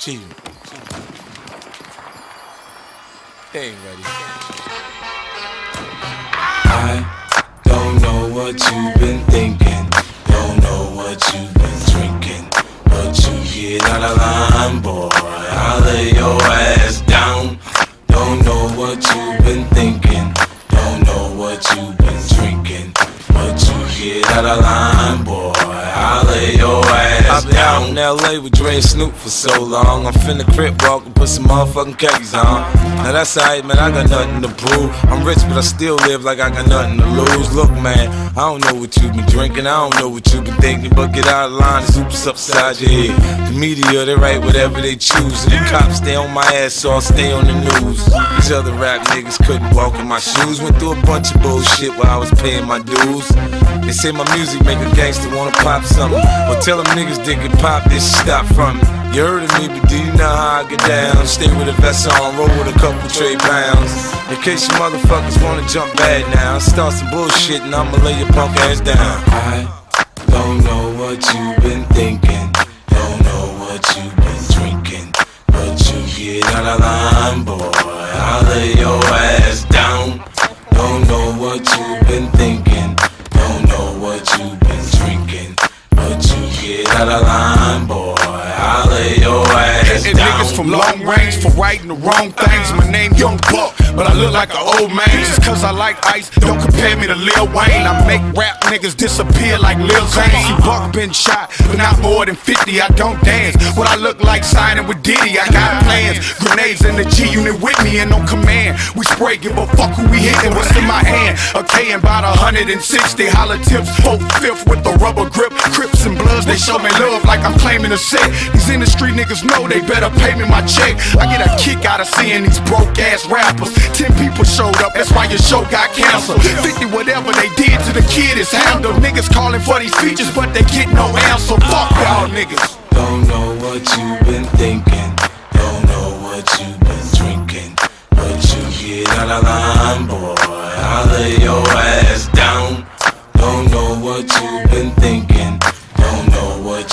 Cheating. They ain't. I don't know what you've been thinking. Don't know what you've been drinking. But you get out of line, boy. I'll lay your ass down. Don't know what you've been thinking. Don't know what you've been drinking. But you get out of line, I'll lay your ass I've been out in LA with Dre and Snoop for so long. I'm finna crip walk and put some motherfucking khakis on. Now that's alright, man. I got nothing to prove. I'm rich, but I still live like I got nothing to lose. Look, man, I don't know what you've been drinking. I don't know what you've been thinking. But get out of line, the super's upside your head. The media, they write whatever they choose. And the cops stay on my ass, so I'll stay on the news. These other rap niggas couldn't walk in my shoes. Went through a bunch of bullshit while I was paying my dues. They say my music make a gangster wanna pop something. Well, tell them niggas they can pop this stop from me. You heard of me, but do you know how I get down? Stay with a vest on, roll with a couple trade pounds. In case you motherfuckers wanna jump bad now, start some bullshit and I'ma lay your punk ass down. I don't know what you've been thinking. Don't know what you've been drinking. But you get out of line, boy. I'll lay your ass down. Don't know what you've been thinking. Don't know what you've been drinking. But you get out of line, boy. I'll lay your ass And niggas from long range for writing the wrong things. My name Young Buck, but I look like an old man. Just cause I like ice, don't compare me to Lil Wayne. I make rap niggas disappear like Lil Zane. See, Buck been shot, but not more than 50. I don't dance. What I look like signing with Diddy, I got plans. Grenades in the G unit with me and on command. We spray, give a fuck who we hitting. What's in my hand? A K and about 160 hollow tips. Four fifth with the rubber grip. They show me love like I'm claiming a set. These industry niggas know they better pay me my check. I get a kick out of seeing these broke ass rappers. Ten people showed up, that's why your show got canceled. 50 whatever they did to the kid is handled. Niggas calling for these features, but they get no answer. Fuck y'all niggas. Don't know what you've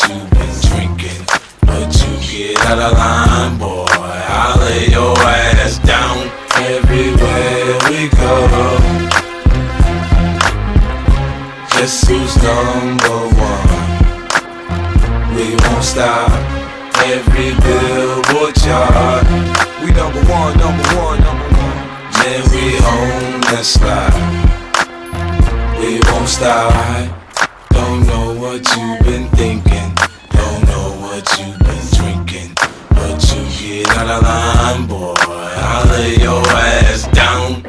you've been drinking. But you get out of line, boy. I'll lay your ass down. Everywhere we go. Guess who's number one? We won't stop. Every billboard chart. We number one, number one, number one. Man, we own that slide. We won't stop. Don't know what you've been thinking. What you've been drinking. But you get out of line, boy. I'll lay your ass down.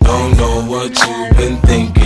Don't know what you've been thinking.